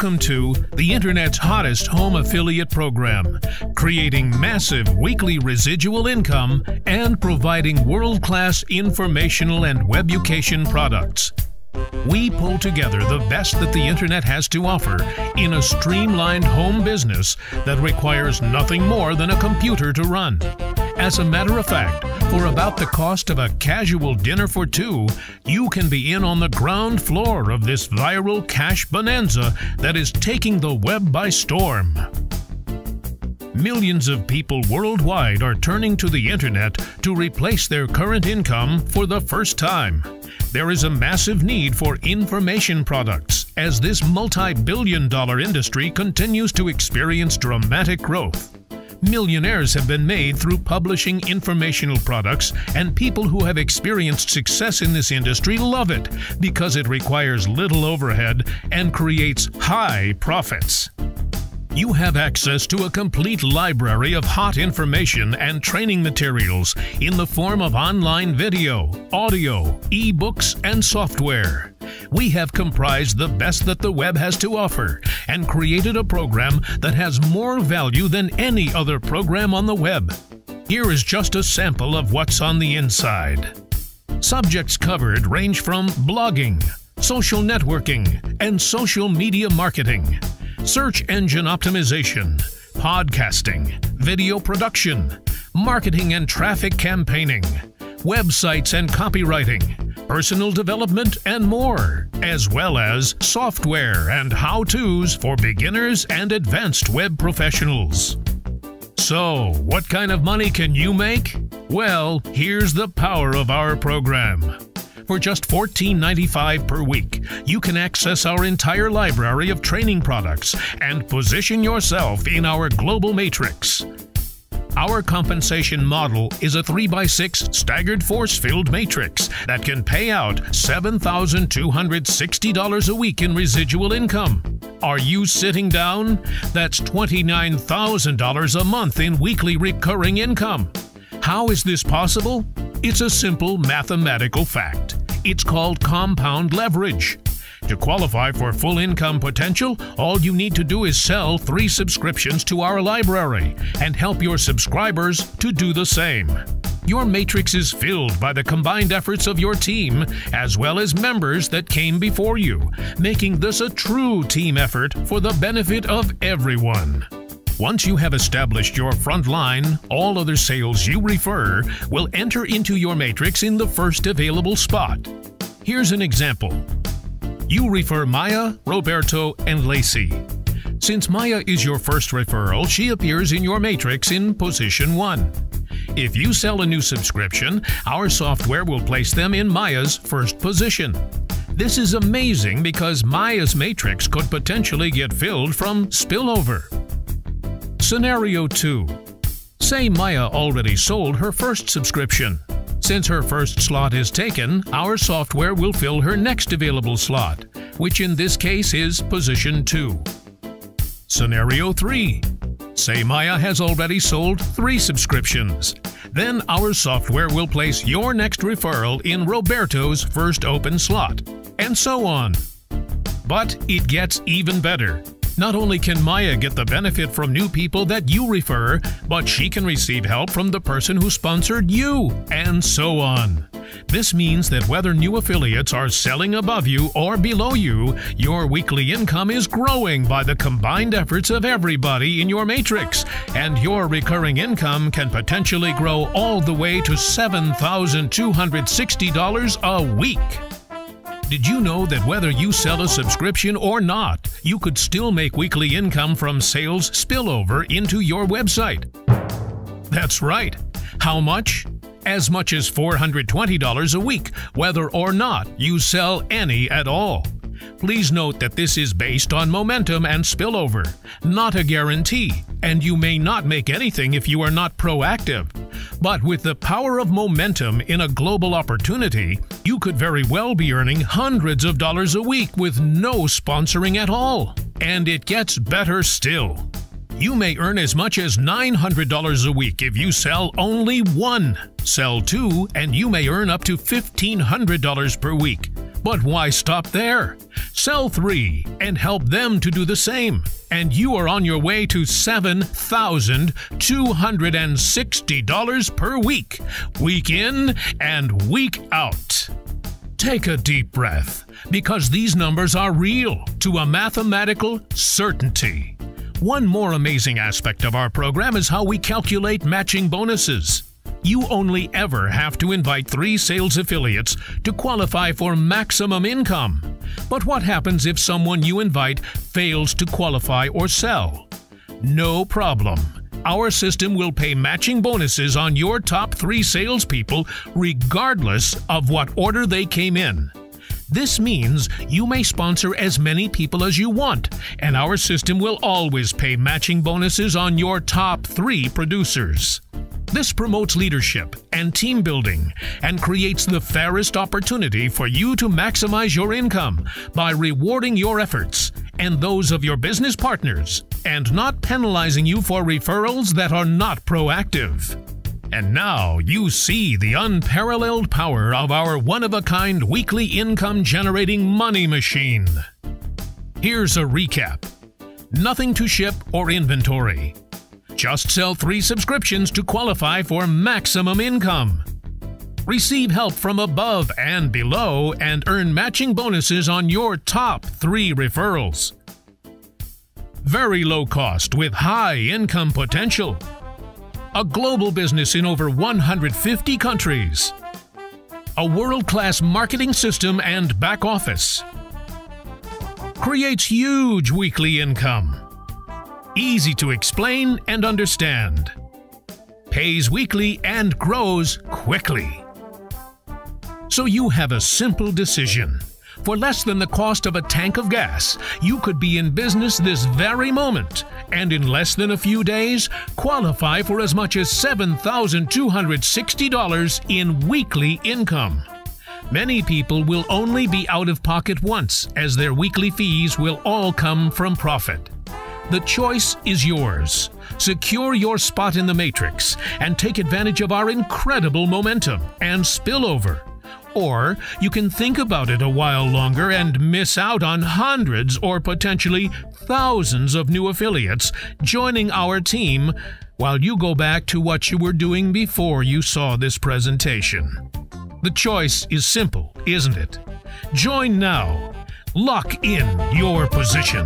Welcome to the Internet's hottest home affiliate program, creating massive weekly residual income and providing world class informational and webucation products. We pull together the best that the Internet has to offer in a streamlined home business that requires nothing more than a computer to run. As a matter of fact, for about the cost of a casual dinner for two, you can be in on the ground floor of this viral cash bonanza that is taking the web by storm. Millions of people worldwide are turning to the internet to replace their current income for the first time. There is a massive need for information products as this multi billion dollar industry continues to experience dramatic growth. Millionaires have been made through publishing informational products, and people who have experienced success in this industry love it because it requires little overhead and creates high profits. You have access to a complete library of hot information and training materials in the form of online video, audio, ebooks, and software we have comprised the best that the web has to offer and created a program that has more value than any other program on the web. Here is just a sample of what's on the inside. Subjects covered range from blogging, social networking, and social media marketing, search engine optimization, podcasting, video production, marketing and traffic campaigning, websites and copywriting, personal development, and more, as well as software and how to's for beginners and advanced web professionals. So, what kind of money can you make? Well, here's the power of our program. For just $14.95 per week, you can access our entire library of training products and position yourself in our global matrix. Our compensation model is a 3x6 staggered force filled matrix that can pay out $7,260 a week in residual income. Are you sitting down? That's $29,000 a month in weekly recurring income. How is this possible? It's a simple mathematical fact. It's called compound leverage. To qualify for full income potential, all you need to do is sell three subscriptions to our library and help your subscribers to do the same. Your matrix is filled by the combined efforts of your team as well as members that came before you, making this a true team effort for the benefit of everyone. Once you have established your front line, all other sales you refer will enter into your matrix in the first available spot. Here's an example. You refer Maya, Roberto, and Lacey. Since Maya is your first referral, she appears in your matrix in position 1. If you sell a new subscription, our software will place them in Maya's first position. This is amazing because Maya's matrix could potentially get filled from spillover. Scenario 2. Say Maya already sold her first subscription. Since her first slot is taken, our software will fill her next available slot, which in this case is position 2. Scenario 3. Say Maya has already sold three subscriptions. Then our software will place your next referral in Roberto's first open slot, and so on. But it gets even better. Not only can Maya get the benefit from new people that you refer, but she can receive help from the person who sponsored you, and so on. This means that whether new affiliates are selling above you or below you, your weekly income is growing by the combined efforts of everybody in your matrix, and your recurring income can potentially grow all the way to $7,260 a week. Did you know that whether you sell a subscription or not, you could still make weekly income from sales spillover into your website? That's right. How much? As much as $420 a week, whether or not you sell any at all. Please note that this is based on momentum and spillover, not a guarantee, and you may not make anything if you are not proactive. But with the power of momentum in a global opportunity, you could very well be earning hundreds of dollars a week with no sponsoring at all. And it gets better still. You may earn as much as $900 a week if you sell only one. Sell two, and you may earn up to $1,500 per week. But why stop there? Sell three and help them to do the same, and you are on your way to $7,260 per week, week in and week out. Take a deep breath, because these numbers are real to a mathematical certainty. One more amazing aspect of our program is how we calculate matching bonuses. You only ever have to invite three sales affiliates to qualify for maximum income. But what happens if someone you invite fails to qualify or sell? No problem. Our system will pay matching bonuses on your top three salespeople regardless of what order they came in. This means you may sponsor as many people as you want, and our system will always pay matching bonuses on your top three producers. This promotes leadership and team building and creates the fairest opportunity for you to maximize your income by rewarding your efforts and those of your business partners and not penalizing you for referrals that are not proactive. And now you see the unparalleled power of our one of a kind weekly income generating money machine. Here's a recap nothing to ship or inventory just sell three subscriptions to qualify for maximum income. Receive help from above and below and earn matching bonuses on your top three referrals. Very low cost with high income potential. A global business in over 150 countries. A world class marketing system and back office. Creates huge weekly income easy to explain and understand. Pays weekly and grows quickly. So you have a simple decision. For less than the cost of a tank of gas, you could be in business this very moment and in less than a few days qualify for as much as $7,260 in weekly income. Many people will only be out of pocket once, as their weekly fees will all come from profit. The choice is yours. Secure your spot in the matrix and take advantage of our incredible momentum and spillover. Or you can think about it a while longer and miss out on hundreds or potentially thousands of new affiliates joining our team while you go back to what you were doing before you saw this presentation. The choice is simple, isn't it? Join now. Lock in your position.